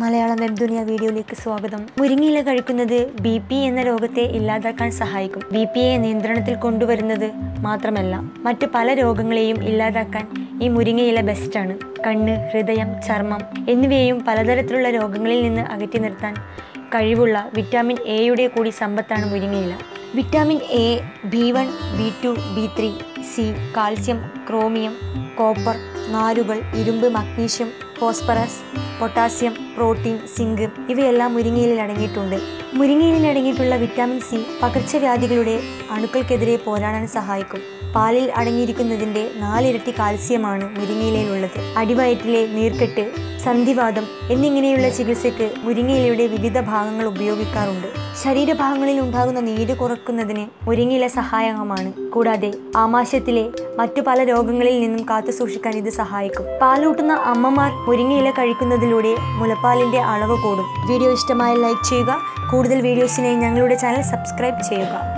മലയാളം വെബ്ദുനിയ വീഡിയോയിലേക്ക് സ്വാഗതം. മുരിങ്ങയില കഴിക്കുന്നത് ബി പി എന്ന രോഗത്തെ ഇല്ലാതാക്കാൻ സഹായിക്കും. ബി പി എ നിയന്ത്രണത്തിൽ കൊണ്ടുവരുന്നത് മാത്രമല്ല മറ്റു പല രോഗങ്ങളെയും ഇല്ലാതാക്കാൻ ഈ മുരിങ്ങയില ബെസ്റ്റാണ് കണ്ണ് ഹൃദയം ചർമ്മം എന്നിവയെയും പലതരത്തിലുള്ള രോഗങ്ങളിൽ നിന്ന് അകറ്റി നിർത്താൻ കഴിവുള്ള വിറ്റാമിൻ എയുടെ കൂടി സമ്പത്താണ് മുരിങ്ങയില. Vitamin A B one B two B three C calcium chromium copper നാരുകൾ ഇരുമ്പ് magnesium phosphorus potassium protein zinc ഇവയെല്ലാം മുരിങ്ങയിലിൽ അടങ്ങിയിട്ടുണ്ട്. മുരിങ്ങയിലിൽ അടങ്ങിയിട്ടുള്ള വിറ്റാമിൻ സി പകർച്ചവ്യാധികളുടെ അണുക്കൾക്കെതിരെ പോരാടാൻ സഹായിക്കും. പാലിൽ അടങ്ങിയിരിക്കുന്നതിന്റെ നാലിരട്ടി കാൽസ്യമാണ് മുരിങ്ങയിലയിലുള്ളത്. അടിവയറ്റിലെ നീർക്കെട്ട് സന്ധിവാദം എന്നിങ്ങനെയുള്ള ചികിത്സയ്ക്ക് മുരിങ്ങയിലയുടെ വിവിധ ഭാഗങ്ങൾ ഉപയോഗിക്കാറുണ്ട്. ശരീരഭാഗങ്ങളിൽ ഉണ്ടാകുന്ന നീര് കുറക്കുന്നതിന് മുരിങ്ങയില സഹായകമാണ്. കൂടാതെ ആമാശയത്തിലെ മറ്റു പല രോഗങ്ങളിൽ നിന്നും കാത്തു സൂക്ഷിക്കാൻ ഇത് സഹായിക്കും. പാലൂട്ടുന്ന അമ്മമാർ മുരിങ്ങയില കഴിക്കുന്നതിലൂടെ മുലപ്പാലിന്റെ അളവ് കൂടും. വീഡിയോ ഇഷ്ടമായ ലൈക്ക് ചെയ്യുക. കൂടുതൽ വീഡിയോസിനായി ഞങ്ങളുടെ ചാനൽ സബ്സ്ക്രൈബ് ചെയ്യുക.